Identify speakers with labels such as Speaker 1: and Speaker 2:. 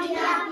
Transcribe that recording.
Speaker 1: Happy